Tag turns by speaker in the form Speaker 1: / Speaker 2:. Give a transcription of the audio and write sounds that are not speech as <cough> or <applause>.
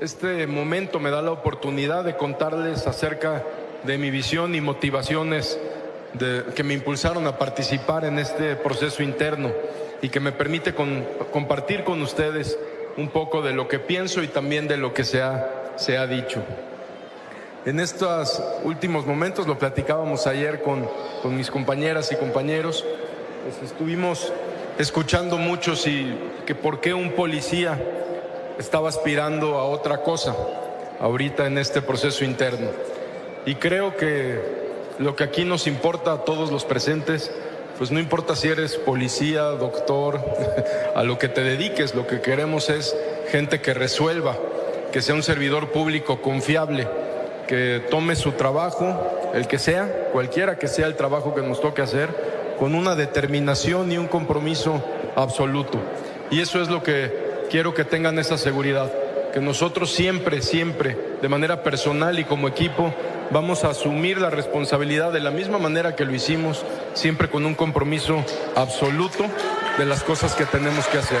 Speaker 1: este momento me da la oportunidad de contarles acerca de mi visión y motivaciones de, que me impulsaron a participar en este proceso interno y que me permite con, compartir con ustedes un poco de lo que pienso y también de lo que se ha, se ha dicho. En estos últimos momentos, lo platicábamos ayer con, con mis compañeras y compañeros, pues estuvimos escuchando mucho si, que por qué un policía estaba aspirando a otra cosa ahorita en este proceso interno. Y creo que lo que aquí nos importa a todos los presentes, pues no importa si eres policía, doctor, <laughs> a lo que te dediques, lo que queremos es gente que resuelva, que sea un servidor público confiable, que tome su trabajo, el que sea, cualquiera que sea el trabajo que nos toque hacer, con una determinación y un compromiso absoluto. Y eso es lo que quiero que tengan esa seguridad, que nosotros siempre, siempre, de manera personal y como equipo, vamos a asumir la responsabilidad de la misma manera que lo hicimos, siempre con un compromiso absoluto de las cosas que tenemos que hacer.